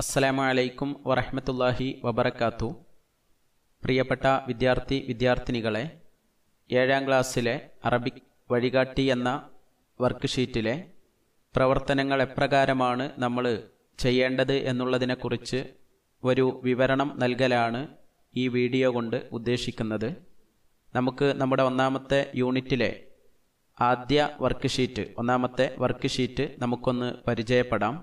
അസ്സലാമു അലൈക്കും വറഹ്മത്തുള്ളാഹി വബർക്കാത്തു പ്രിയപ്പെട്ട വിദ്യാർത്ഥി വിദ്യാർത്ഥിനികളെ ഏഴാം ക്ലാസ്സിലെ അറബിക് വഴികാട്ടി എന്ന വർക്ക് ഷീറ്റിലെ പ്രവർത്തനങ്ങൾ എപ്രകാരമാണ് നമ്മൾ ചെയ്യേണ്ടത് എന്നുള്ളതിനെക്കുറിച്ച് ഒരു വിവരണം നൽകലാണ് ഈ വീഡിയോ കൊണ്ട് ഉദ്ദേശിക്കുന്നത്. നമുക്ക് നമ്മുടെ ഒന്നാമത്തെ യൂണിറ്റിലെ ആദ്യ വർക്ക് ഷീറ്റ് ഒന്നാമത്തെ വർക്ക് ഷീറ്റ് നമുക്കൊന്ന് പരിചയപ്പെടാം.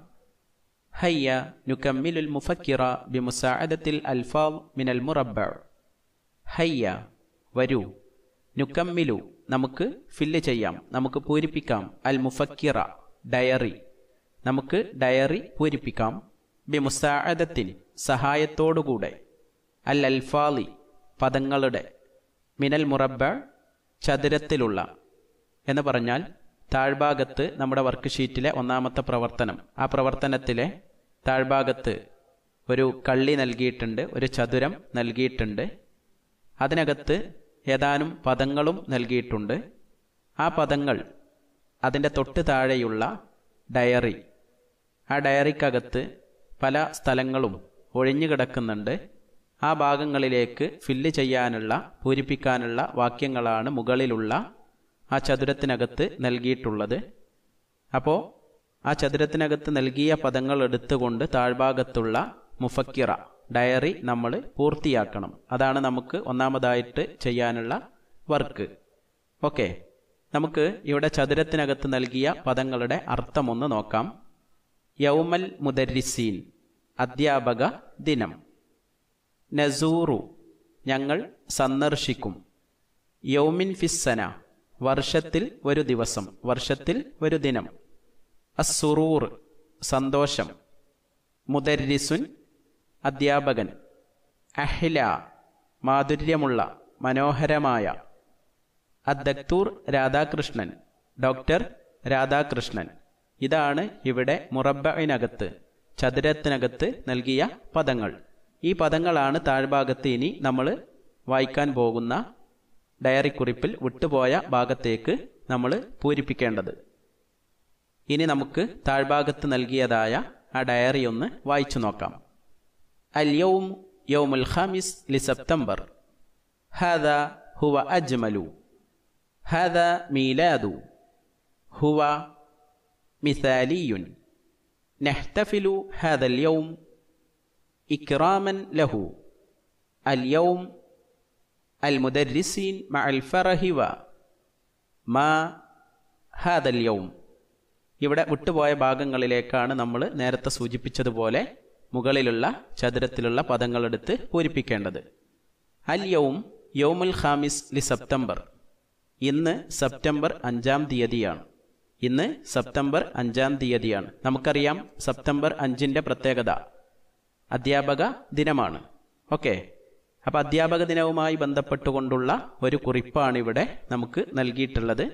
ഹയ്യ نكمل المفكرة ബിമുസാഅദത്തിൽ الألفاظ മിനൽ മുറബ്ബ هيا വരൂ. നുക്കമ്മിലു നമുക്ക് ഫില്ല് ചെയ്യാം. നമുക്ക് പൂരിപ്പിക്കാം. അൽ മുഫക്കിറ ഡയറി. നമുക്ക് ഡയറി പൂരിപ്പിക്കാം. ബിമുസാഅദത്തിൻ സഹായത്തോടുകൂടെ. അൽ അൽഫാലി പദങ്ങളുടെ. മിനൽ മുറബ്ബ ചതുരത്തിലുള്ള. എന്ന് പറഞ്ഞാൽ താഴ്ഭാഗത്ത് നമ്മുടെ വർക്ക് ഷീറ്റിലെ ഒന്നാമത്തെ പ്രവർത്തനം. ആ പ്രവർത്തനത്തിലെ താഴ്ഭാഗത്ത് ഒരു കള്ളി നൽകിയിട്ടുണ്ട് ഒരു ചതുരം നൽകിയിട്ടുണ്ട്. അതിനകത്ത് ഏതാനും പദങ്ങളും നൽകിയിട്ടുണ്ട്. ആ പദങ്ങൾ അതിന്റെ തൊട്ട് താഴെയുള്ള ഡയറി. ആ ഡയറിക്കകത്ത് പല സ്ഥലങ്ങളും ഒഴിഞ്ഞു കിടക്കുന്നുണ്ട്. ആ ഭാഗങ്ങളിലേക്ക് ഫില്ല് ചെയ്യാനുള്ള പൂരിപ്പിക്കാനുള്ള വാക്യങ്ങളാണ് മുകളിലുള്ള ആ ചതുരത്തിനകത്ത് നൽകിയിട്ടുള്ളത്. അപ്പോൾ ആ ചതുരത്തിനകത്ത് നൽകിയ പദങ്ങൾ എടുത്തുകൊണ്ട് താഴ്ഭാഗത്തുള്ള മുഫക്കിറ ഡയറി നമ്മൾ പൂർത്തിയാക്കണം. അതാണ് നമുക്ക് ഒന്നാമതായിട്ട് ചെയ്യാനുള്ള വർക്ക്. ഓക്കെ. നമുക്ക് ഇവിടെ ചതുരത്തിനകത്ത് നൽകിയ പദങ്ങളുടെ അർത്ഥമൊന്ന് നോക്കാം. യൗമൽ മുദരിസീൻ അധ്യാപക ദിനം. നസൂറു ഞങ്ങൾ സന്ദർശിക്കും. യൗമിൻ ഫിസ്സന വർഷത്തിൽ ഒരു ദിവസം വർഷത്തിൽ ഒരു ദിനം. അസുറൂർ സന്തോഷം. മുദരിസുൻ അധ്യാപകൻ. അഹ്ല മാധുര്യമുള്ള മനോഹരമായ. അദ്ദക്തൂർ രാധാകൃഷ്ണൻ. ഡോക്ടർ രാധാകൃഷ്ണൻ. ഇതാണ് ഇവിടെ മുറബിനകത്ത് ചതുരത്തിനകത്ത് നൽകിയ പദങ്ങൾ. ഈ പദങ്ങളാണ് താഴ്ഭാഗത്ത് ഇനി നമ്മൾ വായിക്കാൻ പോകുന്ന ഡയറി കുറിപ്പിൽ വിട്ടുപോയ ഭാഗത്തേക്ക് നമ്മൾ പൂരിപ്പിക്കേണ്ടത് ഇനി നമുക്ക് താഴ്ഭാഗത്ത് നൽകിയതായ ആ ഡയറി ഒന്ന് വായിച്ചു നോക്കാം അൽ യൗം യൗമുൽ ഖാമിസ് ലി സെപ്റ്റംബർ ഹാദ ഹുവ അജ്മലു ഹാദ മീലാദു ഹുവ മിസാലിയുൻ نحتفل هذا اليوم إكراما له اليوم അൽ മുദരിസീൻ മ അൽ മാ ഹാദൽ യൗം ഇവിടെ വിട്ടുപോയ ഭാഗങ്ങളിലേക്കാണ് നമ്മൾ നേരത്തെ സൂചിപ്പിച്ചതുപോലെ മുകളിലുള്ള ചതുരത്തിലുള്ള പദങ്ങളെടുത്ത് പൂരിപ്പിക്കേണ്ടത്. അൽ യൗം യൗമുൽ ഖാമിസ് ലി സെപ്റ്റംബർ. ഇന്ന് സെപ്റ്റംബർ അഞ്ചാം തീയതിയാണ്. ഇന്ന് സെപ്റ്റംബർ അഞ്ചാം തീയതിയാണ്. നമുക്കറിയാം സെപ്റ്റംബർ അഞ്ചിന്റെ പ്രത്യേകത. അധ്യാപക ദിനമാണ്. ഓക്കെ? അപ്പൊ അധ്യാപക ദിനവുമായി ബന്ധപ്പെട്ടുകൊണ്ടുള്ള ഒരു കുറിപ്പാണ് ഇവിടെ നമുക്ക് നൽകിയിട്ടുള്ളത്.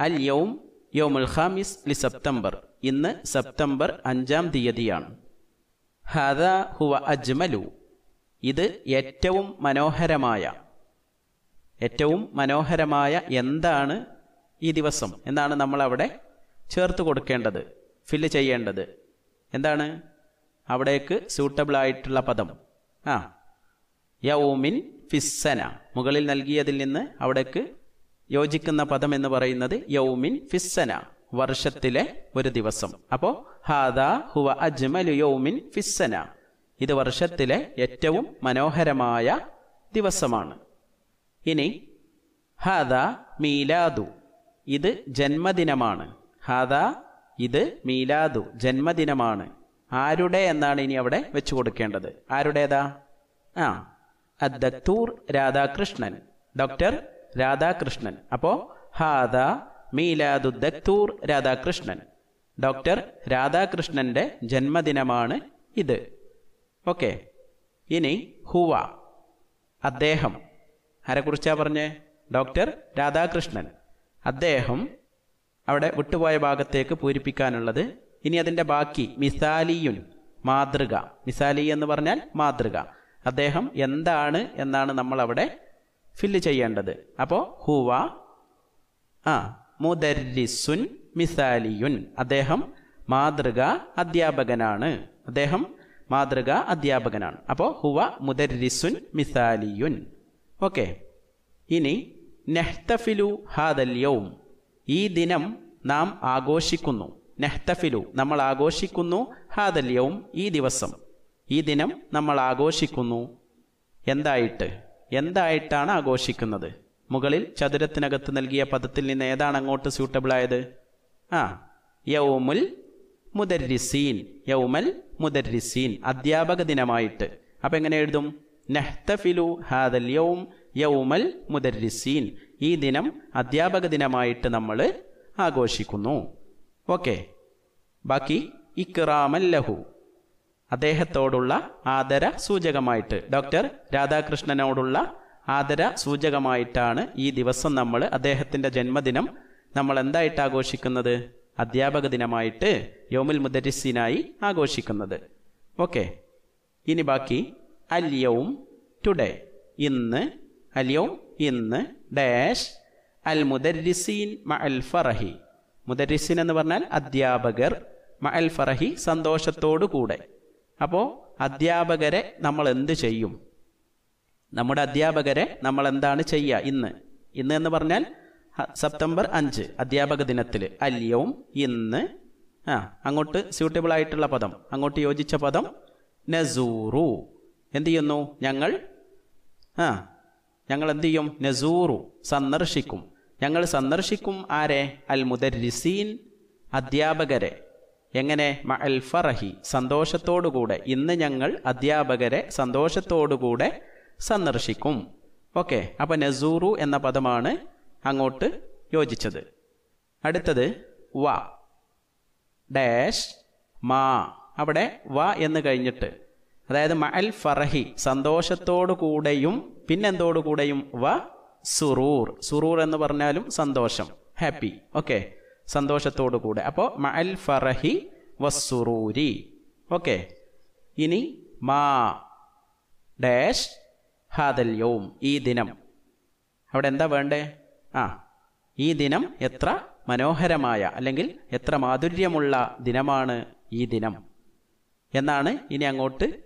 അൽ യൗം യൗമുൽ ഖാമിസ് ലി സെപ്റ്റംബർ ഇന്ന് സെപ്റ്റംബർ അഞ്ചാം തീയതിയാണ്. ഹദ ഹുവ അജ്മലു. ഇത് ഏറ്റവും മനോഹരമായ ഏറ്റവും മനോഹരമായ എന്താണ് ഈ ദിവസം? എന്നാണ് നമ്മൾ അവിടെ ചേർത്ത് കൊടുക്കേണ്ടത് ഫില്ല് ചെയ്യേണ്ടത്. എന്താണ്? അവിടേക്ക് സൂട്ടബിൾ ആയിട്ടുള്ള പദം. ആ യൗമിൻ ഫിസ്സന. മുകളിൽ നൽകിയതിൽ നിന്ന് അവിടേക്ക് യോജിക്കുന്ന പദം എന്ന് പറയുന്നത് യൗമിൻ ഫിസ്സന വർഷത്തിലെ ഒരു ദിവസം. അപ്പോ ഹാദാ ഹുവ അജ്മലു യൗമിൻ ഫിസ്സന. ഇത് വർഷത്തിലെ ഏറ്റവും മനോഹരമായ ദിവസമാണ്. ഇനി ഹാദ മീലാദു. ഇത് ജന്മദിനമാണ്. ഹാദ ഇത് മീലാദു ജന്മദിനമാണ്. ആരുടെ എന്നാണ് ഇനി അവിടെ വെച്ചു കൊടുക്കേണ്ടത്? ആരുടേതാ? ആ അദ്ദക്തൂർ രാധാകൃഷ്ണൻ. ഡോക്ടർ രാധാകൃഷ്ണൻ. അപ്പോ ഹാദ മീലാദു ദക്തൂർ രാധാകൃഷ്ണൻ. ഡോക്ടർ രാധാകൃഷ്ണന്റെ ജന്മദിനമാണ് ഇത്. ഓക്കെ. ഇനി ഹുവ. അദ്ദേഹം. ആരെക്കുറിച്ചാ പറഞ്ഞേ? ഡോക്ടർ രാധാകൃഷ്ണൻ. അദ്ദേഹം അവിടെ വിട്ടുപോയ ഭാഗത്തേക്ക് പൂരിപ്പിക്കാനുള്ളത് ഇനി അതിന്റെ ബാക്കി മിസാലിയുൻ മാതൃക. മിസാലി എന്ന് പറഞ്ഞാൽ മാതൃക. അദ്ദേഹം എന്താണ് എന്നാണ് നമ്മൾ അവിടെ ഫില്ല് ചെയ്യേണ്ടത്. അപ്പോൾ ഹുവ ആ മുദരിസുൻ മിസാലിയുൻ. അദ്ദേഹം മാതൃക അധ്യാപകനാണ്. അദ്ദേഹം മാതൃക അധ്യാപകനാണ്. അപ്പോൾ ഹുവ മുദരിസുൻ മിസാലിയുൻ. ഓക്കെ. ഇനി നെഹ്തഫിലു ഹാദൽ യൗം. ഈ ദിനം നാം ആഘോഷിക്കുന്നു. നെഹ്തഫിലു നമ്മൾ ആഘോഷിക്കുന്നു ഹാദൽ യൗം ഈ ദിവസം. ഈ ദിനം നമ്മൾ ആഘോഷിക്കുന്നു. എന്തായിട്ട്? എന്തായിട്ടാണ് ആഘോഷിക്കുന്നത്? മുകളിൽ ചതുരത്തിനകത്ത് നൽകിയ പദത്തിൽ നിന്ന് ഏതാണ് അങ്ങോട്ട് സ്യൂട്ടബിൾ ആയത്? ആ യൗമുൽ മുദരിസീൻ. യൗമൽ മുദരിസീൻ. അധ്യാപക ദിനമായിട്ട്. അപ്പം എങ്ങനെ എഴുതും? നെഹ്തഫിലു ഹാദൽ യൗം യൗമൽ മുദരിസീൻ. ഈ ദിനം അധ്യാപക ദിനമായിട്ട് നമ്മൾ ആഘോഷിക്കുന്നു. ഓക്കെ. ബാക്കി ഇക്റാമൽ ലഹു അദ്ദേഹത്തോടുള്ള ആദര സൂചകമായിട്ട് ഡോക്ടർ രാധാകൃഷ്ണനോടുള്ള ആദര സൂചകമായിട്ടാണ് ഈ ദിവസം നമ്മൾ അദ്ദേഹത്തിന്റെ ജന്മദിനം നമ്മൾ എന്തായിട്ട് ആഘോഷിക്കുന്നത്? അധ്യാപക ദിനമായിട്ട് യോമുൽ മുദരിസിനായി ആഘോഷിക്കുന്നത്. ഓക്കെ. ഇനി ബാക്കി അല്യവും ടുഡേ. ഇന്ന് അല്യവും ഇന്ന് ഡാഷ് അൽ മുദരിസീൻ മ അൽ ഫറഹി. മുദരിസീൻ എന്ന് പറഞ്ഞാൽ അധ്യാപകർ മ അൽ ഫറഹി സന്തോഷത്തോടു കൂടെ അപ്പോൾ അധ്യാപകരെ നമ്മൾ എന്ത് ചെയ്യും? നമ്മുടെ അധ്യാപകരെ നമ്മൾ എന്താണ് ചെയ്യുക? ഇന്ന്. ഇന്ന് എന്ന് പറഞ്ഞാൽ സെപ്റ്റംബർ അഞ്ച് അധ്യാപക ദിനത്തിൽ അല്യവും ഇന്ന്. ആ അങ്ങോട്ട് സ്യൂട്ടബിൾ ആയിട്ടുള്ള പദം. അങ്ങോട്ട് യോജിച്ച പദം നസൂറു. എന്ത് ചെയ്യുന്നു? ഞങ്ങൾ ആ ഞങ്ങൾ എന്ത് ചെയ്യും? നസൂറു സന്ദർശിക്കും. ഞങ്ങൾ സന്ദർശിക്കും ആരെ? അൽ മുദരിസീൻ അധ്യാപകരെ. എങ്ങനെ? മ അൽ ഫറഹി സന്തോഷത്തോടുകൂടെ. ഇന്ന് ഞങ്ങൾ അധ്യാപകരെ സന്തോഷത്തോടുകൂടെ സന്ദർശിക്കും. ഓക്കെ അപ്പോൾ നസൂറു എന്ന പദമാണ് അങ്ങോട്ട് യോജിച്ചത്. അടുത്തത് വ. ഡാഷ് മാ. അവിടെ വ എന്ന് കഴിഞ്ഞിട്ട് അതായത് മ അൽ ഫറഹി സന്തോഷത്തോടു കൂടെയും പിന്നെന്തോടു കൂടെയും വ സുറൂർ. സുറൂർ എന്ന് പറഞ്ഞാലും സന്തോഷം ഹാപ്പി. ഓക്കെ സന്തോഷത്തോടു കൂടെ. അപ്പോൾ മ അൽ ഫറഹി വസ്സുറൂരി. ഓക്കെ. ഇനി മാ ഡാഷ് ഹാദൽ ഈ ദിനം. അവിടെ എന്താ വേണ്ടേ? ആ ഈ ദിനം എത്ര മനോഹരമായ അല്ലെങ്കിൽ എത്ര മാധുര്യമുള്ള ദിനമാണ് ഈ ദിനം. എന്നാണ് ഇനി അങ്ങോട്ട്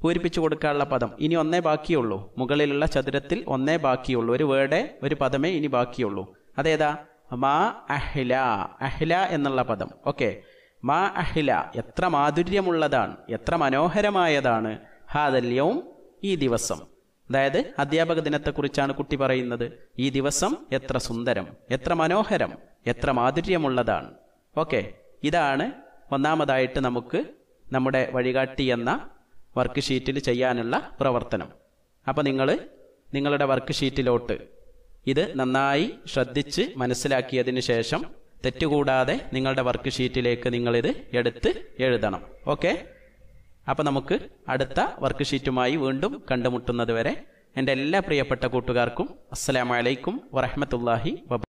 പൂരിപ്പിച്ചു കൊടുക്കാനുള്ള പദം. ഇനി ഒന്നേ ബാക്കിയുള്ളൂ. മുകളിലുള്ള ചതുരത്തിൽ ഒന്നേ ബാക്കിയുള്ളൂ. ഒരു വേർഡേ ഒരു പദമേ ഇനി ബാക്കിയുള്ളൂ. അതേതാ? മാ അഹ്ല അഹ്ല എന്നുള്ള പദം. ഓക്കെ. മാ അഹ്ല എത്ര മാധുര്യമുള്ളതാണ് എത്ര മനോഹരമായതാണ്. ഹാദല്യവും ഈ ദിവസം. അതായത് അധ്യാപക ദിനത്തെക്കുറിച്ചാണ് കുട്ടി പറയുന്നത്. ഈ ദിവസം എത്ര സുന്ദരം എത്ര മനോഹരം എത്ര മാധുര്യമുള്ളതാണ്. ഓക്കെ. ഇതാണ് ഒന്നാമതായിട്ട് നമുക്ക് നമ്മുടെ വഴികാട്ടി എന്ന വർക്ക് ഷീറ്റിൽ ചെയ്യാനുള്ള പ്രവർത്തനം. അപ്പോൾ നിങ്ങൾ നിങ്ങളുടെ വർക്ക് ഷീറ്റിലോട്ട് ഇത് നന്നായി ശ്രദ്ധിച്ച് മനസ്സിലാക്കിയതിന് ശേഷം തെറ്റുകൂടാതെ നിങ്ങളുടെ വർക്ക് ഷീറ്റിലേക്ക് നിങ്ങളിത് എടുത്ത് എഴുതണം. ഓക്കെ അപ്പോൾ നമുക്ക് അടുത്ത വർക്ക് ഷീറ്റുമായി വീണ്ടും കണ്ടുമുട്ടുന്നത് വരെ എന്റെ എല്ലാ പ്രിയപ്പെട്ട കൂട്ടുകാർക്കും അസ്സലാമലൈക്കും വറഹമത്തല്ലാഹി വബ